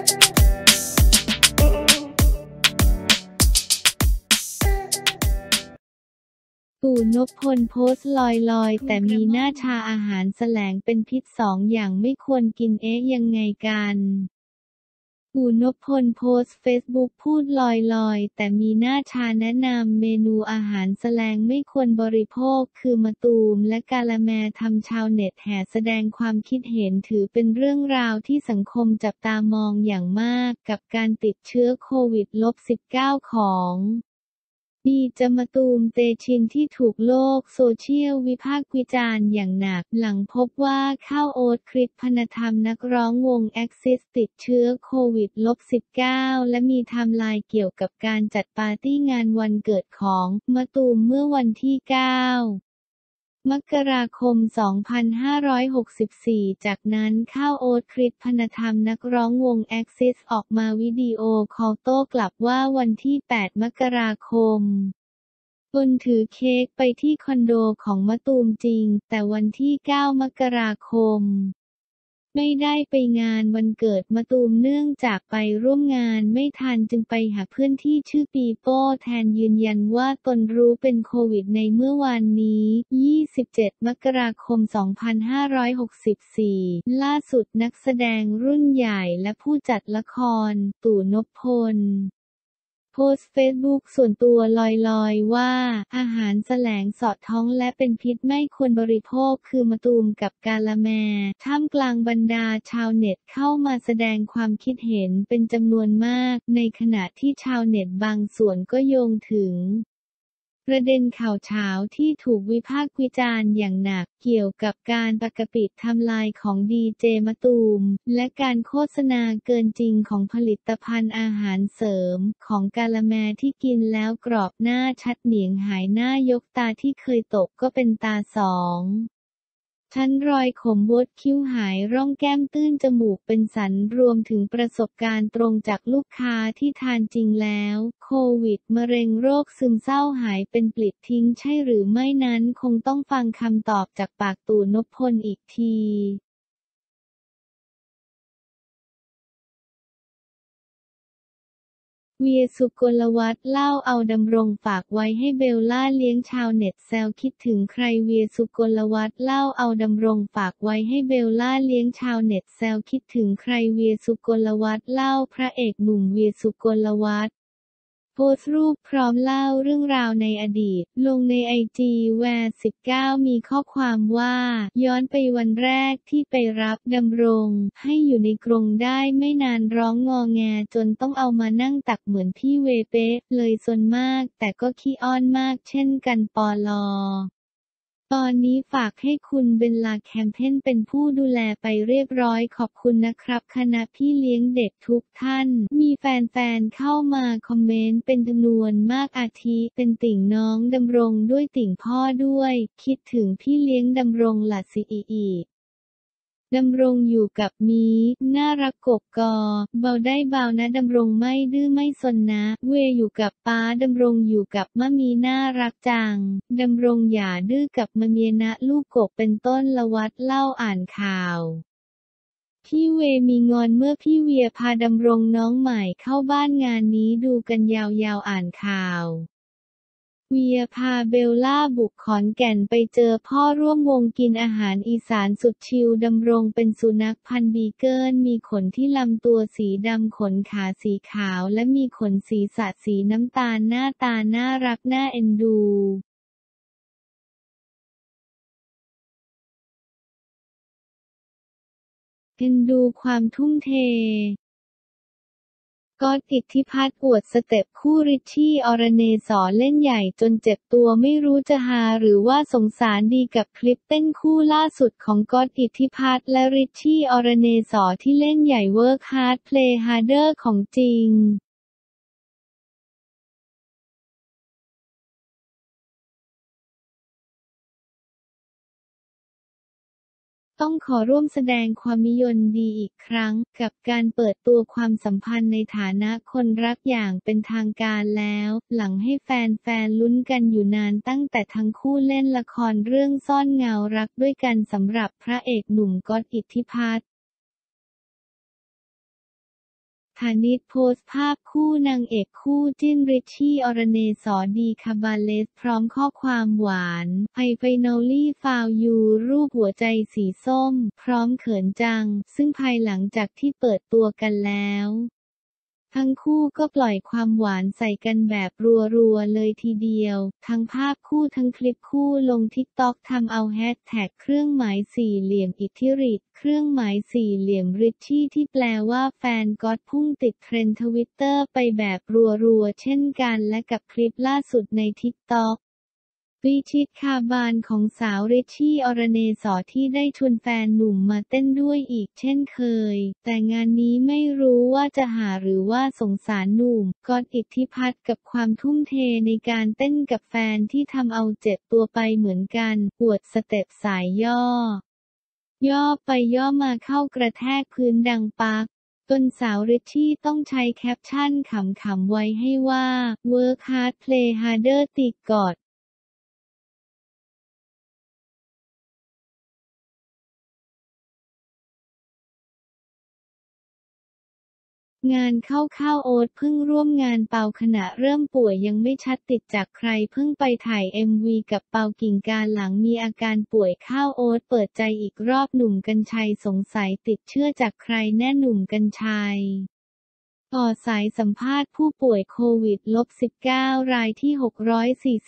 ตู่นพพลโพสต์ลอยลอยแต่มีหน้าชาอาหารแสลงเป็นพิษสองอย่างไม่ควรกินเอ๊ะยังไงกัน ตู่นพพลโพสเฟซบุ๊กพูดลอยๆ แต่มีหน้าชาแนะนำเมนูอาหารแสลงไม่ควรบริโภคคือมะตูมและกาละแมทำชาวเน็ตแห่แสดงความคิดเห็นถือเป็นเรื่องราวที่สังคมจับตามองอย่างมากกับการติดเชื้อโควิด -19 ของ ดีเจมะตูมเตชินท์ที่ถูกโลกโซเชียลวิพากษ์วิจารณ์อย่างหนัก หลังพบว่าข้าวโอ๊ตคริสพนธรรมนักร้องวงแอ็กซิสติดเชื้อโควิดลบ19และมีไทม์ไลน์เกี่ยวกับการจัดปาร์ตี้งานวันเกิดของมะตูมเมื่อวันที่ 9 มกราคม 2564 จากนั้นข้าวโอ๊ตคริสพนธรรมนักร้องวงแอ็กซิสออกมาวิดีโอคอลโต้กลับว่าวันที่ 8 มกราคมตนถือเค้กไปที่คอนโดของมะตูมจริง แต่วันที่ 9 มกราคม ไม่ได้ไปงานวันเกิดมาตูมเนื่องจากไปร่วมงานไม่ทันจึงไปหาเพื่อนที่ชื่อปีโป้แทนยืนยันว่าตนรู้เป็นโควิดในเมื่อวานนี้ 27 มกราคม 2564 ล่าสุดนักแสดงรุ่นใหญ่และผู้จัดละคร ตู่นพพล โพสเฟซบุ๊กส่วนตัวลอยๆ ว่า อาหารแสลงสอดท้องและเป็นพิษไม่ควรบริโภคคือมะตูมกับกาละแม ท่ามกลางบรรดาชาวเน็ตเข้ามาแสดงความคิดเห็นเป็นจำนวนมาก ในขณะที่ชาวเน็ตบางส่วนก็โยงถึง ประเด็นข่าวเช้าที่ถูกวิพากษ์วิจารณ์อย่างหนักเกี่ยวกับการปกปิดทำลายของดีเจมะตูม และการโฆษณาเกินจริงของผลิตภัณฑ์อาหารเสริม ของกาละแมที่กินแล้วกรอบหน้าชัดเหนียงหายหน้ายกตาที่เคยตกก็เป็นตาสอง ชั้นรอยขมวดคิ้วหายร่องแก้มตื้นจมูกเป็นสันรวมถึงประสบการณ์ตรงจากลูกค้าที่ทานจริงแล้ว โควิด มะเร็งโรคซึมเศร้าหายเป็นปลิดทิ้งใช่หรือไม่นั้นคงต้องฟังคำตอบจากปากตู่นพพลอีกที เวียร์ศุกลวัฒน์เล่าเอาดำรงฝากไว้ให้เบลล่าเลี้ยงชาวเน็ตแซวคิดถึงใครเวียร์ศุกลวัฒน์เล่าเอาดำรงฝากไว้ให้เบลล่าเลี้ยงชาวเน็ตแซวคิดถึงใครเวียร์ศุกลวัฒน์เล่าพระเอกหนุ่มเวียร์ศุกลวัฒน์ โพสต์รูปพร้อมเล่าเรื่องราวในอดีต ลงในไอจี weir19 มีข้อความว่า ย้อนไปวันแรกที่ไปรับดำรง ให้อยู่ในกรงได้ไม่นานร้องงอแงจนต้องเอามานั่งตักเหมือนพี่เวเป๊ะเลยสนมาก แต่ก็ขี้อ้อนมากเช่นกันปอลอ ตอนนี้ฝากให้คุณเบนลาแคมเพนเป็นผู้ดูแลไปเรียบร้อยขอบคุณนะครับ คณะพี่เลี้ยงเด็กทุกท่าน มีแฟนๆ เข้ามาคอมเมนต์เป็นจำนวนมากอาทิเป็นติ่งน้องดำรงด้วยติ่งพ่อด้วย คิดถึงพี่เลี้ยงดำรงหลัดซีอี ดำรงอยู่กับมีน่ารักกบกอ เบาได้เบานะดำรงไม่ดื้อไม่สนนะ เวอยู่กับป้าดำรงอยู่กับมะมีน่ารักจังดำรงอย่าดื้อกับมะเมียนะลูกกบเป็นต้นละวัดเล่าอ่านข่าวพี่เวมีงอนเมื่อพี่เวียพาดำรงน้องใหม่เข้าบ้านงานนี้ดูกันยาวๆอ่านข่าว เวียร์พาเบลล่าบุกขอนแก่นไปเจอพ่อร่วมวงกินอาหารอีสานสุดชิลดำรงเป็นสุนัขพันธุ์บีเกิลมีขนที่ลำตัวสีดำขนขาสีขาวและมีขนศีรษะสีน้ำตาลหน้าตาน่ารักน่าเอ็นดูเอ็นดูความทุ่มเท ก็อตอิทธิพัทธ์อวดสเต็ปคู่ริชชี่อรเนสอเล่นใหญ่จนเจ็บตัวไม่รู้จะฮาหรือว่าสงสารดีกับคลิปเต้นคู่ล่าสุดของก็อตอิทธิพัทธ์และริชชี่อรเนสอที่เล่นใหญ่ work hard play harder ของจริง ต้องขอร่วมแสดงความยินดีอีกครั้ง กับการเปิดตัวความสัมพันธ์ในฐานะคนรักอย่างเป็นทางการแล้ว หลังให้แฟนๆลุ้นกันอยู่นานตั้งแต่ทั้งคู่เล่นละครเรื่องซ่อนเงารักด้วยกันสำหรับพระเอกหนุ่มก็อตอิทธิพัทธ์ ฐานิตย์โพสต์ภาพคู่นางเอกคู่จิ้นริชชี่อรเนสอดีคาบาเลส พร้อมข้อความหวานไพ finally found youรูปหัวใจสีส้ม พร้อมเขินจัง ซึ่งภายหลังจากที่เปิดตัวกันแล้ว ทั้งคู่ก็ปล่อยความหวานใส่กันแบบรัวๆเลยทีเดียว ทั้งภาพคู่ทั้งคลิปคู่ลง TikTok ทำเอาแฮชแท็กเครื่องหมายสี่เหลี่ยมอิทธิฤทธิ์เครื่องหมายสี่เหลี่ยมริชชี่ที่แปลว่าแฟนก็อตพุ่งติดเทรนด์ทวิตเตอร์ไปแบบรัวๆเช่นกันและกับคลิปล่าสุดใน TikTok วิชิตคาบานของสาวริชี่อรเนสอที่ได้ชวนแฟนหนุ่มมาเต้นด้วยอีกเช่นเคย แต่งานนี้ไม่รู้ว่าจะหาหรือว่าสงสารหนุ่มกอดอิทธิพัฒน์กับความทุ่มเทในการเต้นกับแฟนที่ทำเอาเจ็บตัวไปเหมือนกันปวดสเต็ปสายย่อ ย่อไปย่อมาเข้ากระแทกพื้นดังปักจนสาวริชชี่ต้องใช้แคปชั่นขำๆไว้ให้ว่า work hard play harder ติกอด งานเข้าข้าวโอ๊ตเพิ่งร่วมงานเปาขณะเริ่มป่วยยังไม่ชัดติดจากใครเพิ่งไปถ่าย MV กับเปากิ่งการหลังมีอาการป่วยข้าวโอ๊ตเปิดใจอีกรอบหนุ่มกัญชัยสงสัยติดเชื้อจากใครแน่หนุ่มกัญชัย ต่อสายสัมภาษณ์ผู้ป่วยโควิด -19 รายที่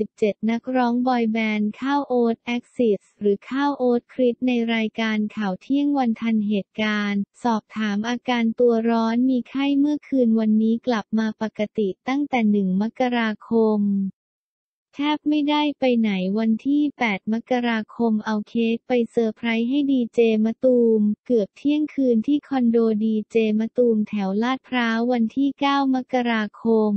647 นักร้องบอยแบนด์ข้าวโอ๊ตแอคซิสหรือข้าวโอ๊ตคริสในรายการข่าวเที่ยงวันทันเหตุการณ์ สอบถามอาการตัวร้อนมีไข้เมื่อคืนวันนี้กลับมาปกติตั้งแต่ 1 มกราคม แทบไม่ได้ไปไหนวันที่ 8 มกราคมเอาเค้กไปเซอร์ไพรส์ให้ดีเจมะตูม เกือบเที่ยงคืนที่คอนโดดีเจมะตูมแถวลาดพร้าววันที่ 9 มกราคม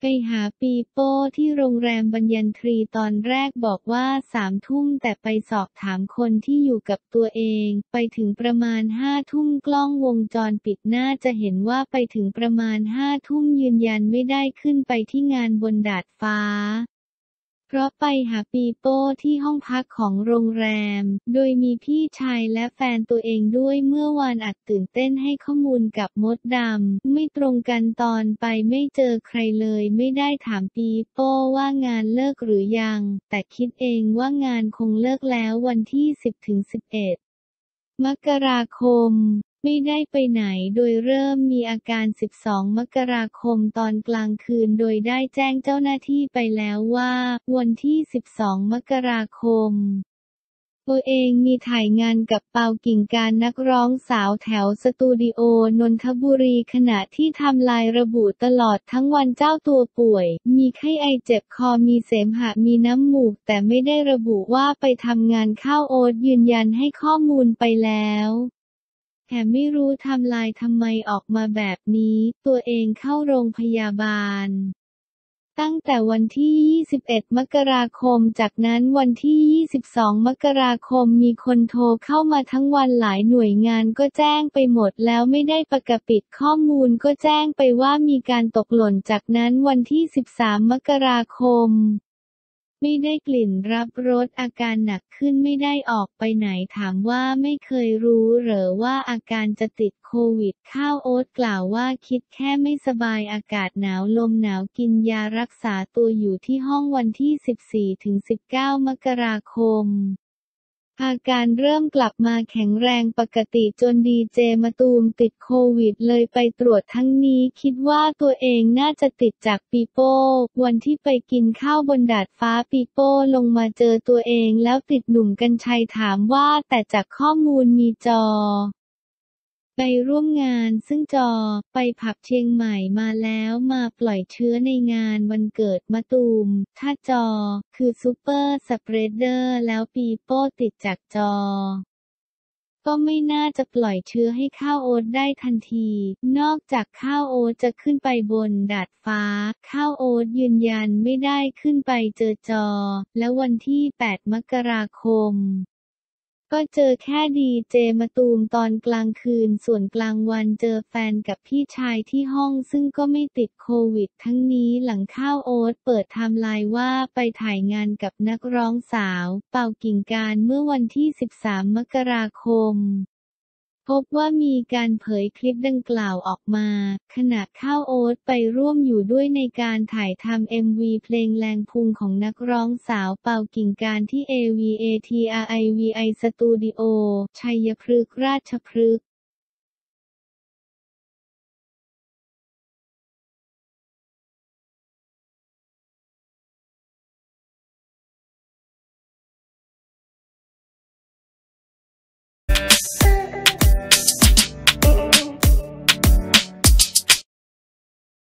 ไปหาปีโป้ที่โรงแรมบัญญันทรีตอนแรกบอกว่าสามทุ่มแต่ไปสอบถามคนที่อยู่กับตัวเอง ไปถึงประมาณห้าทุ่มกล้องวงจรปิดน่าจะเห็นว่าไปถึงประมาณห้าทุ่มยืนยันไม่ได้ขึ้นไปที่งานบนดาดฟ้า เพราะไปหาปีโป้ที่ห้องพักของโรงแรม โดยมีพี่ชายและแฟนตัวเองด้วยเมื่อวานอัดตื่นเต้นให้ข้อมูลกับมดดำ ไม่ตรงกันตอนไปไม่เจอใครเลย ไม่ได้ถามปีโป้ว่างานเลิกหรือยัง แต่คิดเองว่างานคงเลิกแล้ววันที่ 10-11 มกราคม ไม่ได้ไปไหนโดยเริ่มมีอาการ 12 มกราคมตอนกลางคืนโดยได้แจ้งเจ้าหน้าที่ไปแล้วว่า วันที่ 12 มกราคมตัวเองมีถ่ายงานกับเปากิ่งการนักร้องสาวแถวสตูดิโอนนทบุรีขณะที่ทำลายระบุตลอดทั้งวันเจ้าตัวป่วย มีไข้ไอเจ็บคอมีเสมหะมีน้ำมูก แต่ไม่ได้ระบุว่าไปทำงานข้าวโอ๊ตยืนยันให้ข้อมูลไปแล้ว แถมไม่รู้ทำลายทำไมออกมาแบบนี้ ตัวเองเข้าโรงพยาบาล ตั้งแต่วันที่ 21 มกราคม จากนั้นวันที่ 22 มกราคมมีคนโทรเข้ามาทั้งวันหลายหน่วยงานก็แจ้งไปหมดแล้วไม่ได้ประกปิดข้อมูลก็แจ้งไปว่ามีการตกหล่นจากนั้นวันที่ 13 มกราคม ไม่ได้กลิ่นรับรสอาการหนักขึ้นไม่ได้ออกไปไหนถามว่าไม่เคยรู้หรือว่าอาการจะติดโควิด ข้าวโอ๊ตกล่าวว่าคิดแค่ไม่สบายอากาศหนาวลมหนาวกินยารักษาตัวอยู่ที่ห้องวันที่ 14-19 มกราคม อาการเริ่มกลับมาแข็งแรงปกติจนดีเจมาตูมติดโควิดเลยไปตรวจทั้งนี้คิดว่าตัวเองน่าจะติดจากปีโป้ วันที่ไปกินข้าวบนดาดฟ้าปีโป้ลงมาเจอตัวเองแล้วติดหนุ่มกัญชัยถามว่าแต่จากข้อมูลมีจอ ไปร่วมงานซึ่งจอไปผับเชียงใหม่มาแล้วมาปล่อยเชื้อในงานวันเกิดมะตูม ถ้าจอ คือ super spreader แล้วปีโป้ติดจากจอ ก็ไม่น่าจะปล่อยเชื้อให้ข้าวโอ๊ตได้ทันที นอกจากข้าวโอ๊ตจะขึ้นไปบนดาดฟ้า ข้าวโอ๊ตยืนยันไม่ได้ขึ้นไปเจอจอ แล้ววันที่ 8 มกราคม ก็เจอแค่ดีเจมะตูมตอนกลางคืนส่วนกลางวันเจอแฟนกับพี่ชายที่ห้องซึ่งก็ไม่ติดโควิด ทั้งนี้หลังข้าวโอ๊ตเปิดไทม์ไลน์ว่าไปถ่ายงานกับนักร้องสาว เป่ากิ่งการเมื่อวันที่ 13 มกราคม พบว่ามีการเผยคลิปดังกล่าวออกมา ขณะข้าวโอ๊ตไปร่วมอยู่ด้วยในการถ่ายทำ MV เพลงแรงพุงของนักร้องสาวเป่ากิ่งการที่ AVATRIVI สตูดิโอชัยพฤกษ์ราชพฤกษ์